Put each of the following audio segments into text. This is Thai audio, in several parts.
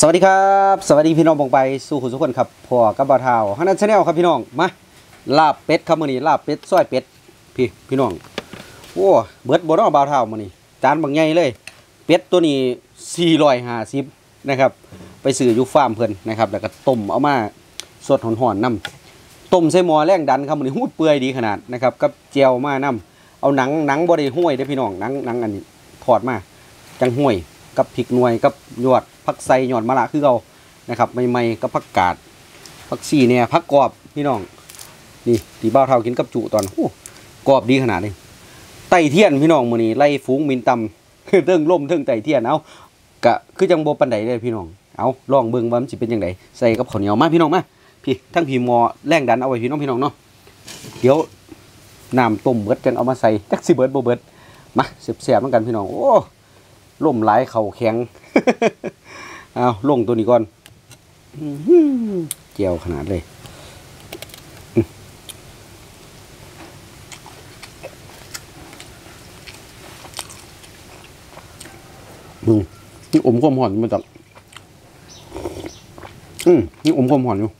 สวัสดีครับ สวัสดีพี่น้องบงไปสู่คุณทุกคนครับพ่อกับบาวเท้าฮันนันชาแนลครับพี่น้องมาลาบเป็ดครับมื้อนี้ลาบเป็ดซอยเป็ดพี่พี่น้องโอ้เบิดบ่เนาะบ่าวเท้ามื้อนี้จานบางใหญ่เลย เป็ดตัวนี้450นะครับ ไปซื้ออยู่ฟาร์มเพิ่นนะครับ แล้วก็ต้มเอามาสดหอนๆนํต้มใส่หม้อแรงดันครับมื้อนี้หูดเปื่อยดีขนาดนะครับกับเจียวมานํเอาหนังหนังบ่ได้ห้วยเด้พี่น้องหนังหนังอันนี้ถอดมาจังห้วย กับพริกหน่วยกับหยวดผักไส่หยอดมะระคือเรานะครับใหม่ๆกับผักกาดผักชีเนี่ยผักกรอบพี่น้องนี่ที่บ้าเท่ากินกับจุตอนโอ้กรอบดีขนาดนี้ไต่เทียนพี่น้องมือนี้ไล่ฝูงมินตำคือเรื่องล่มเรื่องไต่เทียนเอากะคือจังโบปันไดเลยพี่น้องเอาลองเบิ่งว่ามันสิเป็นจังไดใส่กับข้าวเหนียวมาพี่น้องมาพี่ทั้งพี่มอแรงดันเอาไว้พี่น้องพี่น้องเนาะเดี๋ยวน้ำต้มเบิดจังเอามาใส่จักสิเบิดบ่เบิดมาเสียบๆเหมือนกันพี่น้องโอ้ ล่มหลายเข่าแข็ง เอาลงตัวนี้ก่อนเจียวขนาดเลยอื้อมึงนี่อมความหอนมาจากอืมนี่อมความหอนอยู่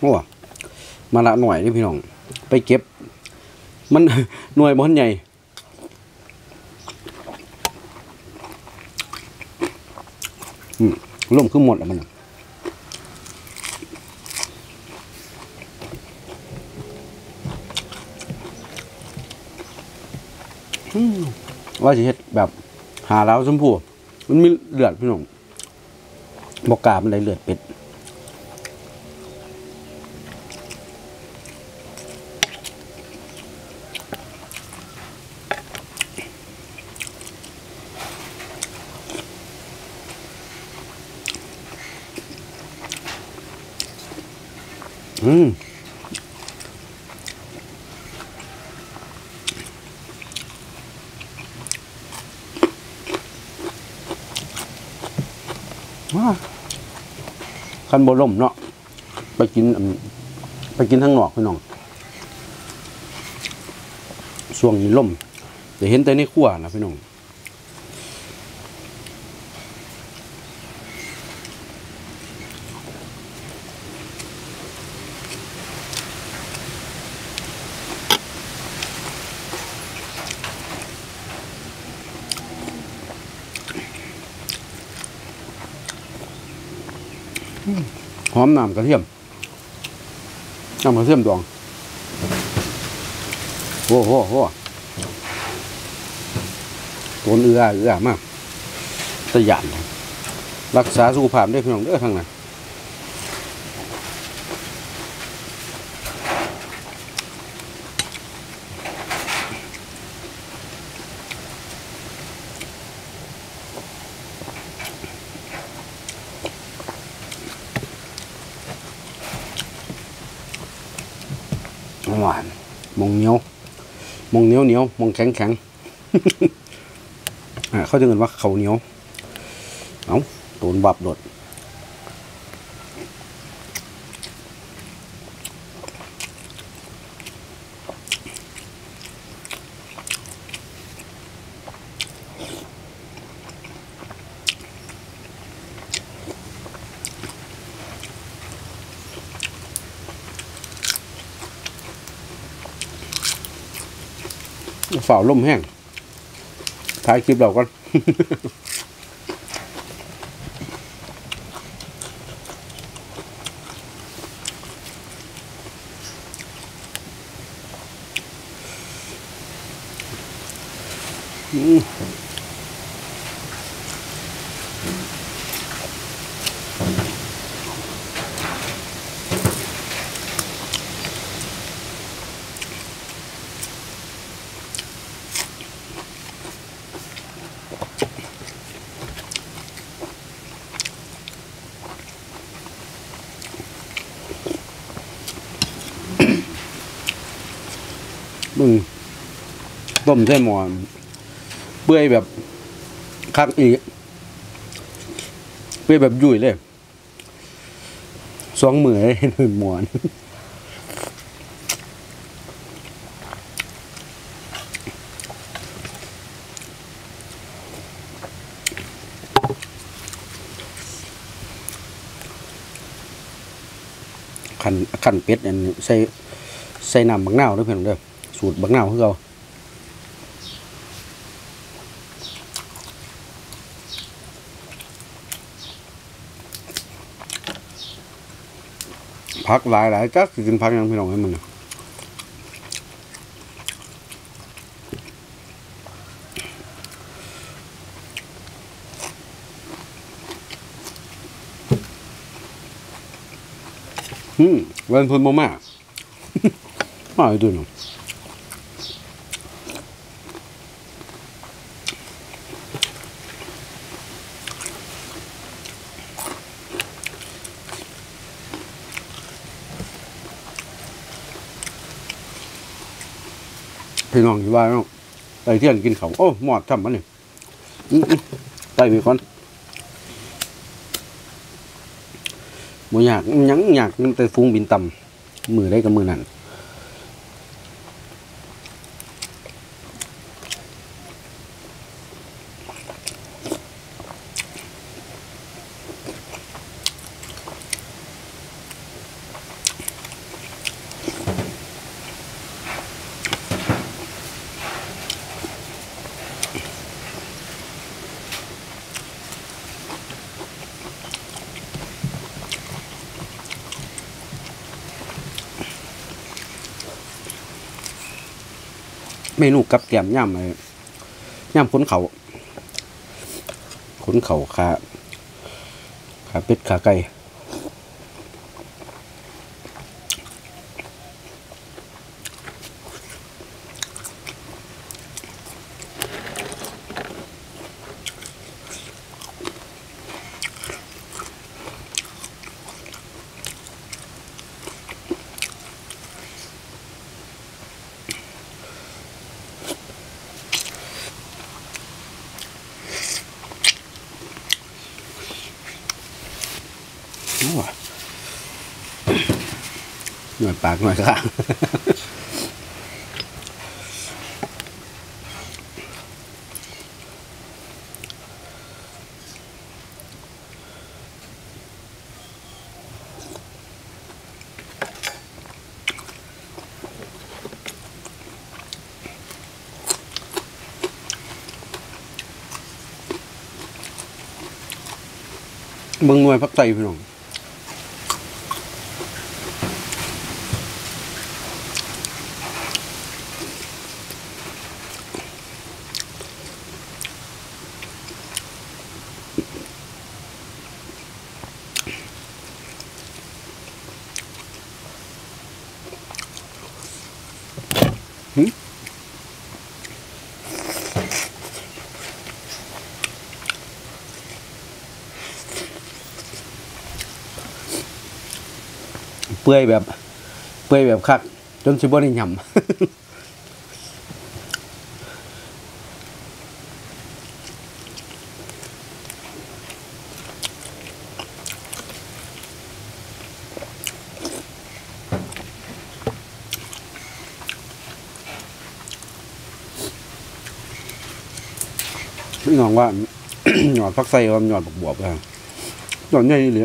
โอ้มาละหน่อยนี่พี่น้อง ไปเก็บ มันหน่วยบอนใหญ่อืมล่มขึ้นหมดแล้วมันว่าจะเฮ็ดแบบหาแล้วชมพูมันมีเลือดพี่น้องบอกกล้ามันได้เลือดเป็ด อืมว้าคันบล่มเนาะไปกิน ไปกินทั้งนอกพี่น้องช่วงนี้ล่มจะเห็นแต่ในครัวนะพี่น้อง หอมน้ำกระเทียมน้ำกระเทียมดองโอ้โหโหตัวเอือเอือมากตะหยานรักษาสุขภาพได้พี่น้องเด้อทางนั้นหวานม องเหนียวมองเหนียวเหนียวมองแข็งแข็งอ่าเขาจะเงินว่าเขาเหนียวเอาโดนบับโดด ฝ่าล่มแห้งท้ายคลิปเราก็อืมมึ ต้มใส่หมอนเปื่อยแบบคักอีกเปื่อยแบบยุ่ยเลยสองเหมือเลยหนึ่งหมอนขันขันเป็ดอันใส่ใส่น้ำบักนาวด้วยเพื่อนเด้อสูตรบักนาวคือเรา พักหลายหลายๆก็คือกินพักยังพี่น้องให้มึงน่ะอืมเวันพุนบ่มามาให้ดูหน่อย พี่น้องอยู่บ้าเนาะไปเที่ยนกินเขาโอ้หมอดทำมันนี่ไปมีคนบ่อยากหยังอยากแต่ฟูงบินต่ำมือได้กับมือนั่น มนูกับแกมย่ำเลยย่ำขนเขาขนเขาขาขาเป็ดขาไก่ากหน่อยข้างเบิ่งหน่วยพักใจพี่น้อง เปื่อยแบบ เปื่อยแบบคักจนสิบ่ได้ยำพี่น้องว่า หยอดพักไส้กับหยอดบวบๆกันหยอดใหญ่เลย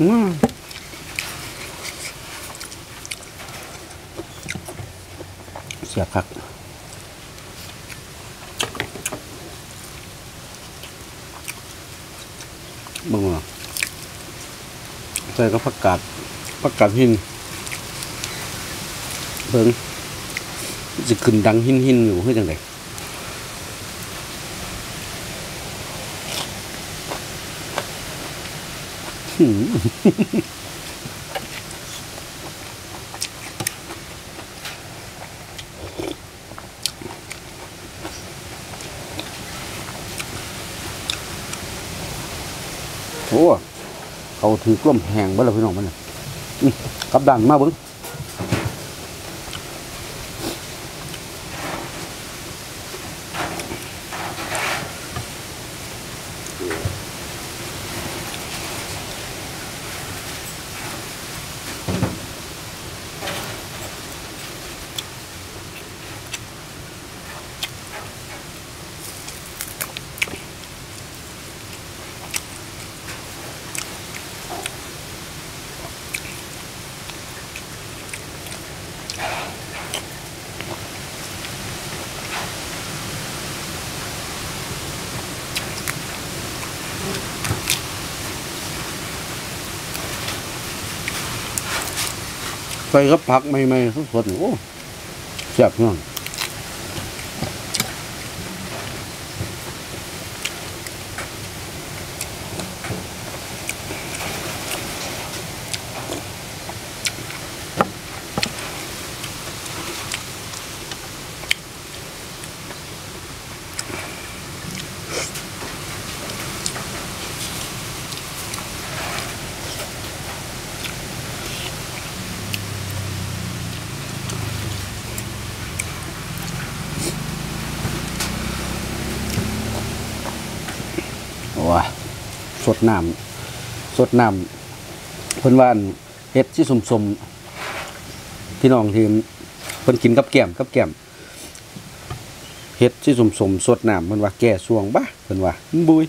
อืมเสียบคักบิ่งว่าใส่ก็ผักกาดผักกาดหินเบิ่งจะขึ้นดังหินหินอยู่คือจังได โอ้เขาถือกล้มแหงบ้าเล้วพี่น้องมันกับดังมาเบิ้ง ใส่กับผักใหม่ๆสดๆโอ้แซ่บพี่น้องว้าสด น้ำสดน้ำเพิ่นว่านเฮ็ดที่สมๆพี่น้องทีมเพิ่นกินกับแก้มกับแก้มเฮ็ดที่สมๆสดน้ำเพิ่นว่าแก่สวงบ้าเพิ่นว่าบุย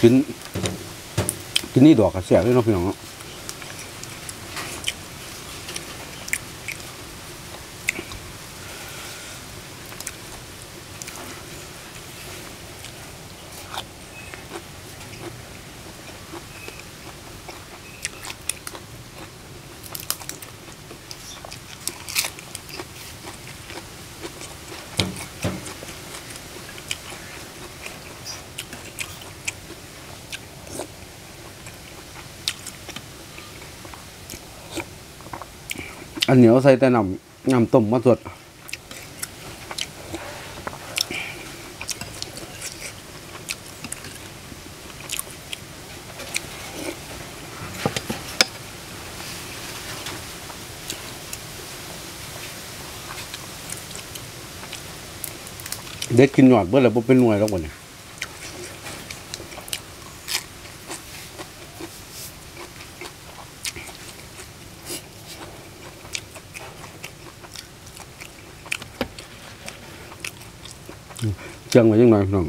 กิน กินนี่ดอกกระแสเลยเนาะพี่น้องเนาะ อันเหนียวใส่แต่น้ำน้ำต้มมาสดเด็ดกินหยอดเบื่อแล้วบ่เป็นหน่วยแล้วบ่เนี่ เจียงไว้ยังหน่อยพี่น้อง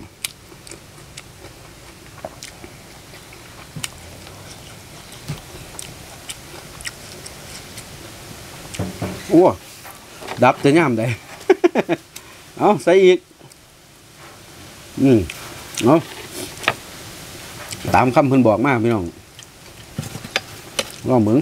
โอ้ดับจะย่ำได้ เอาใส่อีก อืมเอาะตามคำเพิ่นบอกมาพี่น้องลองเบิ่ง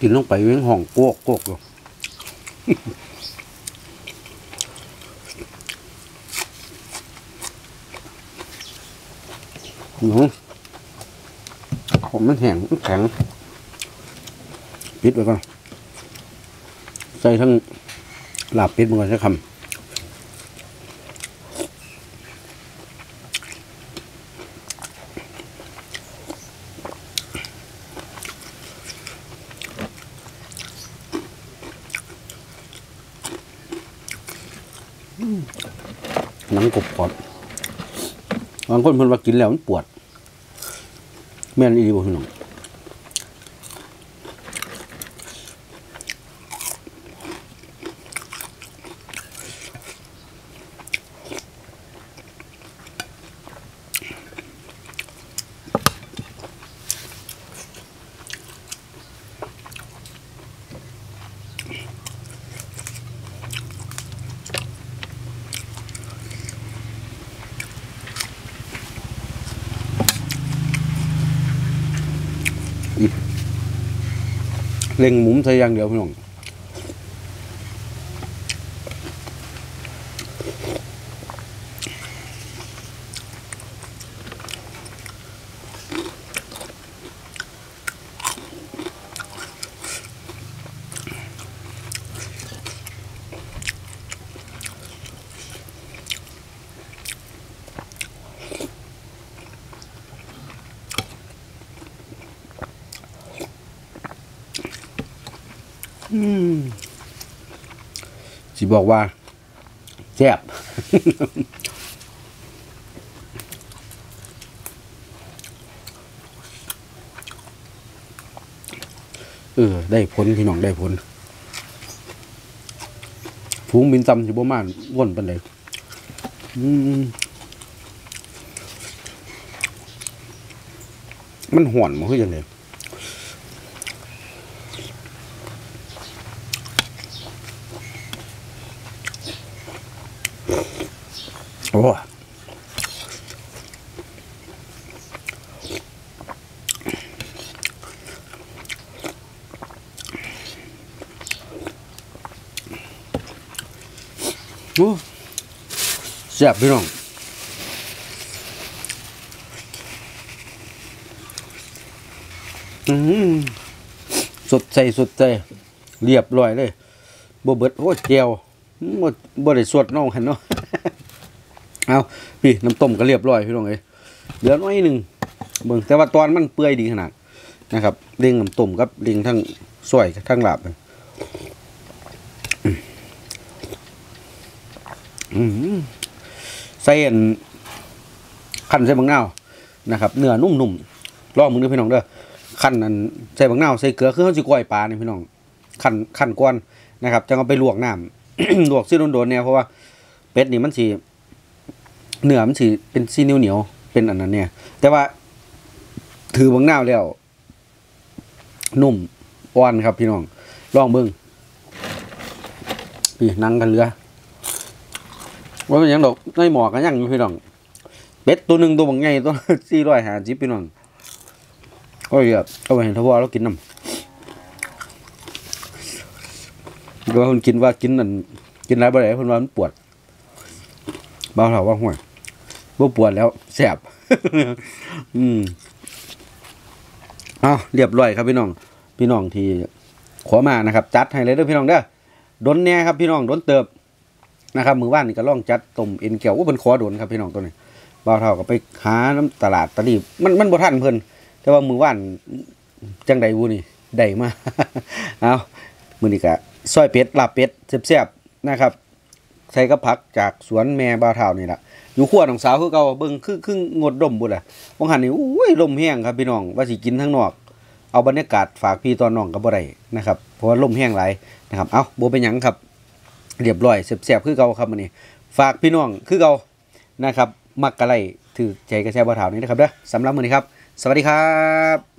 กินลงไปเว้งห้องโกกโกกอยู่อื้อหือผมมันแห้งมันแข็ง ปิดไว้ก่อน ใส่ทั้งลาบปิดมันก่อนสักคำ หนังกรบกรอบบางคนเพิ่นว่ากินแล้วมันปวด แม่นอีดีบ่พี่น้อง เล็งหมุมใส่อย่างเดียวพี่น้อง สิบอกว่าแซ่บเออ ได้ผลพี่น้องได้ผลฝูงบินตำสิบ่มากว่นปันเลยมันห่อนมันคือยังไง อ้โอ้แซ่บพี่น้องอืมสดใจสดใจเรียบร้อยเลยบ่เบิดโอ้เจียวบ่บ่ได้สดน้องหันเนาะ เอาพี่น้ำต้มก็เรียบร้อยพี่น้องเอ้ยเหลือน้อยหนึ่งเบิ่งแต่ว่าตอนมันเปื่อยดีขนาดนะครับเลี้ยงน้ำต้มกับเลี้ยงทั้งสวยทั้งหลาบอืมใส่อันขั้นใส่บางเน่านะครับ เนื้อนุ่มๆลองมึงด้วยพี่น้องเด้อขั้นอันใส่บางเน่าใส่เกลือคือเขาสิก้อยปลาเนี่ยพี่น้องขั้นขั้นก้อนนะครับจะเอาไปลวกน้ำลวกซีโดนๆเนี่ยเพราะว่าเป็ดนี่มันสิ เนื้อมันสิเป็นซีเหนียวเหนียวเป็นอันนั้นเนี่ย แต่ว่าถือบางหน้าวแล้ว นุ่มอ่อนครับพี่น้องลองเบิ้งพี่นั่งกันเรือว่าเป็นยังดอกในหมอกันยังอยู่พี่น้องเป็ดตัวหนึ่งตัวบางใหญ่ตัวสี่ร้อยหาสิบพี่น้องโอ้ยครับเอาไปเห็นทว่าเรากินน้ำก็คนกินว่ากินนั่นกินอะไรบ่ได้คนว่ามันปวดบ้าเถาว่าห่วย บ่ปวดแล้วแสบอืมเอาเรียบร้อยครับพี่น้อง พี่น้องที่ขอมานะครับ จัดให้เลยเด้อพี่น้องเด้อดนแน่ครับพี่น้องดนเติบนะครับมือว่านนี่ก็ล่องจัดต้มเอ็นแก้วว่าเป็นขอดนครับพี่น้องตัวนี้บ้าวเท่าก็ไปหาน้ำตลาดตะลีบมันมันบ่ทันเพิ่นแต่ว่ามือว่านจังใดวูนี่ได้มาเอามือนี้ก็ซอยเป็ดลาบเป็ดแซ่บๆนะครับ ใส่กับผักจากสวนแม่บ้าวเท่านี่แหละ อยู่ขั้วน้องสาวคือเก่าเบิ่งคือคืองดดมบุ่นล่ะบางหันนี่อุ้ยลมแห้งครับพี่น้องว่าสิกินทั้งนอก เอาบรรยากาศฝากพี่ตอนน้องก็บ่ได้นะครับเพราะว่าลมแห้งหลายนะครับ เอาบ่เป็นหยังครับ เรียบร้อยแซ่บๆคือเก่าครับมื้อนี้ ฝากพี่น้องคือเก่านะครับ มักกะไลถือใจกระแสบ่าวเท่านี้นะครับเด้อสำหรับมื้อนี้ครับ สวัสดีครับ